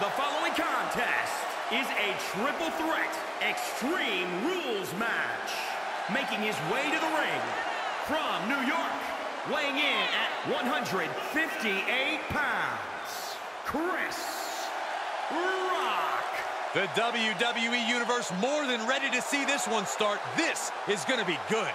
The following contest is a triple threat extreme rules match. Making his way to the ring from New York, weighing in at 158 pounds, Chris Rock. The WWE Universe more than ready to see this one start. This is going to be good.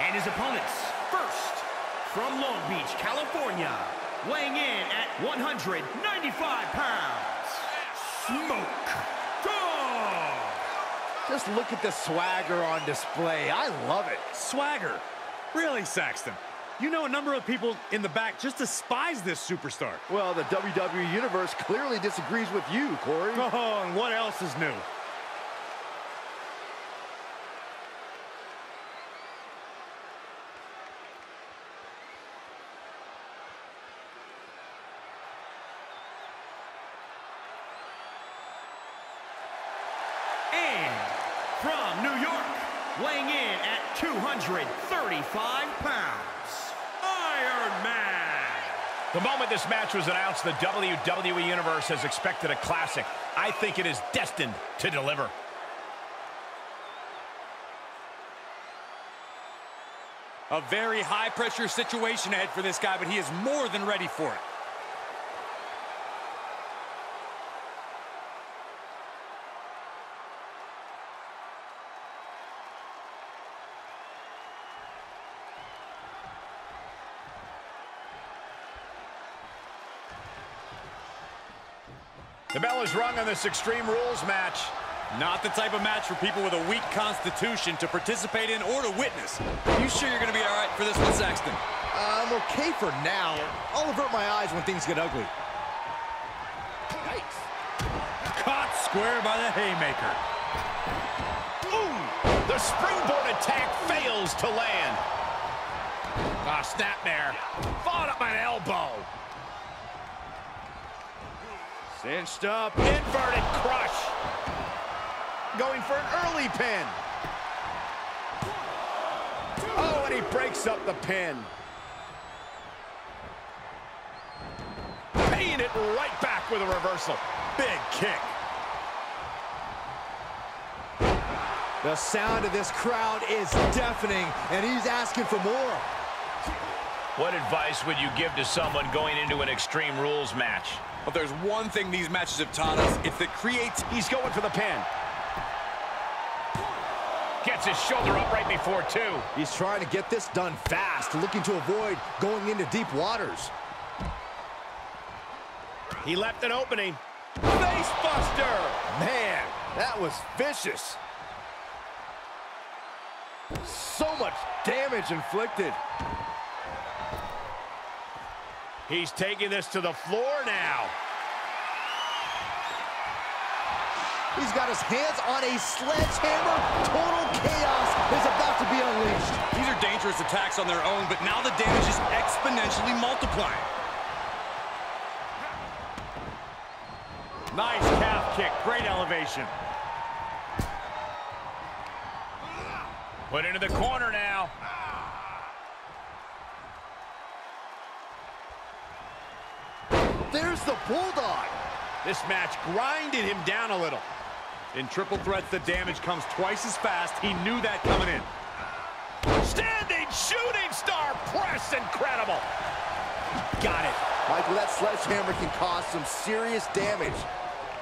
And his opponents, first, from Long Beach, California, weighing in at 195 pounds, Snoop Dogg. Just look at the swagger on display. I love it. Swagger. Really, Saxton? You know a number of people in the back just despise this superstar. Well, the WWE Universe clearly disagrees with you, Corey. Oh, and what else is new? And from New York, weighing in at 235 pounds, Iron Man. The moment this match was announced, the WWE Universe has expected a classic. I think it is destined to deliver. A very high-pressure situation ahead for this guy, but he is more than ready for it. The bell is rung on this Extreme Rules match. Not the type of match for people with a weak constitution to participate in or to witness. You sure you're going to be all right for this one, Saxton? I'm okay for now. I'll avert my eyes when things get ugly. Yikes. Caught square by the haymaker. Ooh! The springboard attack fails to land. Ah, snapmare. Followed up by an elbow. Cinched up. Inverted crush. Going for an early pin. Oh, and he breaks up the pin. Paying it right back with a reversal. Big kick. The sound of this crowd is deafening, and he's asking for more. What advice would you give to someone going into an Extreme Rules match? But there's one thing these matches have taught us. It's that creates... He's going for the pin. Gets his shoulder up right before two. He's trying to get this done fast, looking to avoid going into deep waters. He left an opening. Face buster. Man, that was vicious. So much damage inflicted. He's taking this to the floor now. He's got his hands on a sledgehammer. Total chaos is about to be unleashed. These are dangerous attacks on their own, but now the damage is exponentially multiplying. Nice calf kick. Great elevation. Put into the corner now. There's the Bulldog. This match grinded him down a little. In triple threats, the damage comes twice as fast. He knew that coming in. Standing shooting star press. Incredible. Got it. Michael, that sledgehammer can cause some serious damage.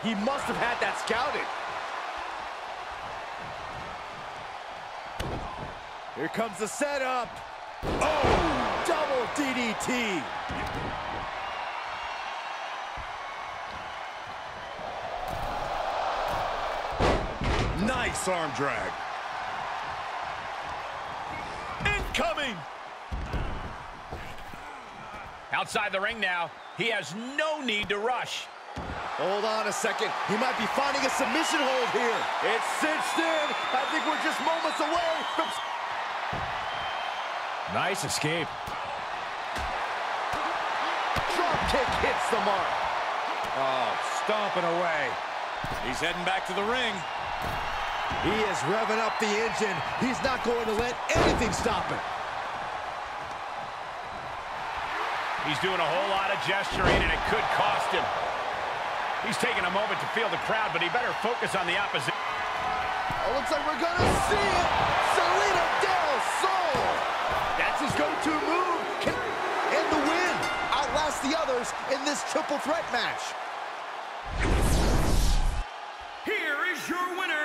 He must have had that scouted. Here comes the setup. Oh, double DDT. Nice arm drag. Incoming. Outside the ring now. He has no need to rush. Hold on a second. He might be finding a submission hold here. It's cinched in. I think we're just moments away from... Nice escape. drop kick hits the mark. Oh, stomping away. He's heading back to the ring. He is revving up the engine. He's not going to let anything stop him. He's doing a whole lot of gesturing, and it could cost him. He's taking a moment to feel the crowd, but he better focus on the opposition. Oh, looks like we're going to see it. Salida del Sol. That's his go-to move. And the win. Outlast the others in this triple threat match. Your winner,